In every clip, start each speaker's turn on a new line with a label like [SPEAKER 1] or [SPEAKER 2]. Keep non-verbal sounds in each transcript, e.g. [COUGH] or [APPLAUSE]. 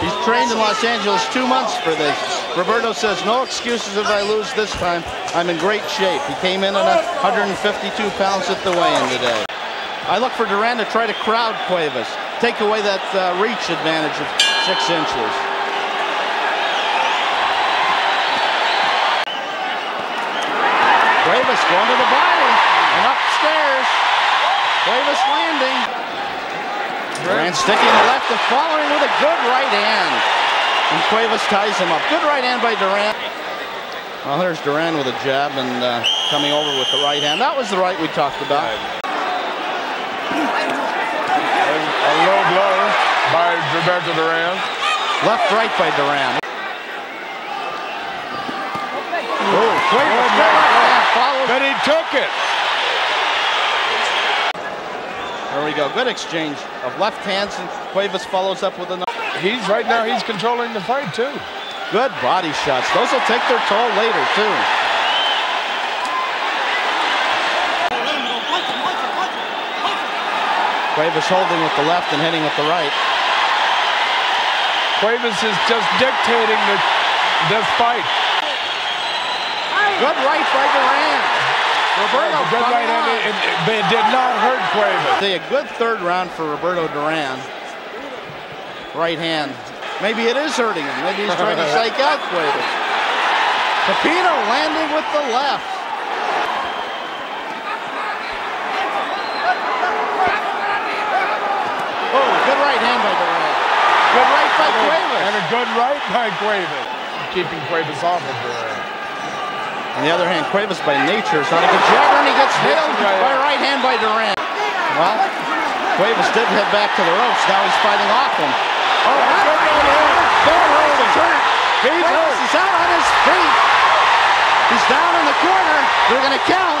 [SPEAKER 1] He's trained in Los Angeles two months for this. Roberto says, no excuses if I lose this time. I'm in great shape. He came in at 152 pounds at the weigh-in today. I look for Duran to try to crowd Cuevas, take away that uh, reach advantage of six inches. Cuevas going to the body and upstairs. Cuevas landing. Duran sticking the left and following with a good right hand. And Cuevas ties him up. Good right hand by Duran. Well, there's Duran with a jab and uh, coming over with the right hand. That was the right we talked about.
[SPEAKER 2] A low blow by Roberto Duran.
[SPEAKER 1] Left right by Duran. Oh, Cuevas good right hand follows.
[SPEAKER 2] But he took it.
[SPEAKER 1] There we go. Good exchange of left hands and Cuevas follows up with another.
[SPEAKER 2] He's right now, he's controlling the fight too.
[SPEAKER 1] Good body shots. Those will take their toll later, too. Cuevas holding with the left and hitting with the right.
[SPEAKER 2] Cuevas is just dictating the, this fight.
[SPEAKER 1] Good right by Duran. Roberto
[SPEAKER 2] Oh, good right hand, it, it, but it did not hurt Cuevas.
[SPEAKER 1] See, a good third round for Roberto Duran. Right hand. Maybe it is hurting him. Maybe he's trying to [LAUGHS] psych out Cuevas. Pipino landing with the left. Oh, good right hand by Duran. Good right by oh, Cuevas.
[SPEAKER 2] And a good right by Cuevas. Keeping Cuevas off of Duran.
[SPEAKER 1] On the other hand, Cuevas by nature is not a good jabber, and he gets nailed
[SPEAKER 2] Right.
[SPEAKER 1] by a right hand by Duran. Well, Cuevas did head back to the ropes. Now he's fighting off him. Oh, good right hand. Bad hold. He's hurt.
[SPEAKER 2] He's
[SPEAKER 1] Cuevas is out on his feet. He's down in the corner. They're going to count.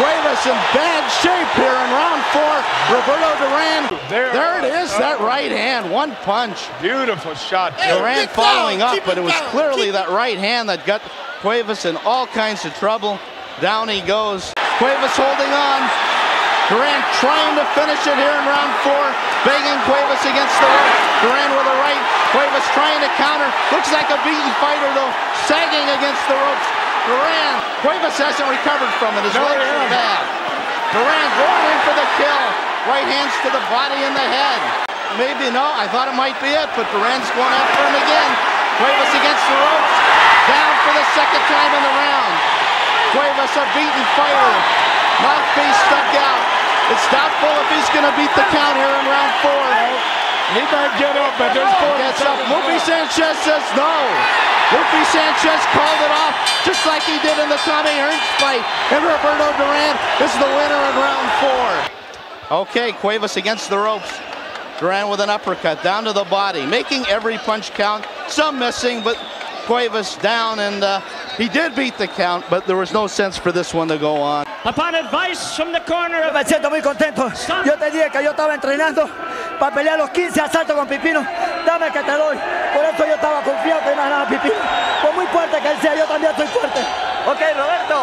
[SPEAKER 1] Cuevas in bad shape here in round four. Roberto Duran.
[SPEAKER 2] There-
[SPEAKER 1] there it is, that right hand. One punch.
[SPEAKER 2] Beautiful shot.
[SPEAKER 1] Duran following up, but it was clearly that right hand that got Cuevas in all kinds of trouble. Down he goes. Cuevas holding on. Duran trying to finish it here in round four. Begging Cuevas against the rope. Duran with a right. Cuevas trying to counter. Looks like a beaten fighter though. Sagging against the ropes. Duran. Cuevas hasn't recovered from it. His
[SPEAKER 2] No,
[SPEAKER 1] legs are bad. Duran going in for the kill. Right hands to the body and the head. Maybe no, I thought it might be it, but Duran's going after him again. Cuevas against the ropes. Down for the second time in the round. Cuevas a beaten fighter. Mouthpiece stuck out. It's doubtful if he's going to beat the count here in round four.
[SPEAKER 2] He might get up, but there's four
[SPEAKER 1] Gets up. Lupe Sanchez says no. Lupe Sanchez called it off just like he did in the Tommy Hearns fight. And Roberto Duran is the winner in round four. Okay, Cuevas against the ropes. Duran with an uppercut down to the body, making every punch count. Some missing, but Cuevas down, and uh, he did beat the count, but there was no sense for this one to go on.
[SPEAKER 3] Upon advice from the corner of
[SPEAKER 4] Me siento muy contento. Yo te dije que yo estaba entrenando para pelear los 15 asaltos con Pipino. Dame que te doy. Por eso yo estaba confiado que iba a ganar a Pipino. Por muy fuerte que él sea, yo también soy fuerte. Ok, Roberto. Roberto.